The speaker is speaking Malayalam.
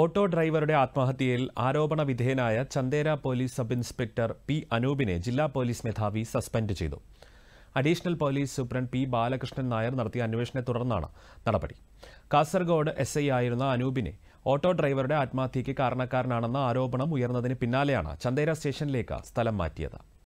ഓട്ടോ ഡ്രൈവറുടെ ആത്മഹത്യയിൽ ആരോപണ വിധേയനായ Chandera police sub inspector P അനൂപിനെ ജില്ലാ പോലീസ് മേധാവി സസ്പെൻഡ് ചെയ്തു. Additional police superintendent P Balakrishnan Nair നടത്തിയ അന്വേഷണത്തെ തുടർന്നാണ് നടപടി. കാസർഗോഡ് എസ് ഐ ആയിരുന്ന അനൂപിനെ ഓട്ടോ ഡ്രൈവറുടെ ആത്മഹത്യയ്ക്ക് കാരണക്കാരനാണെന്ന ആരോപണം ഉയർന്നതിന് പിന്നാലെയാണ് ചന്ദേര സ്റ്റേഷനിലേക്ക് സ്ഥലം മാറ്റിയത്.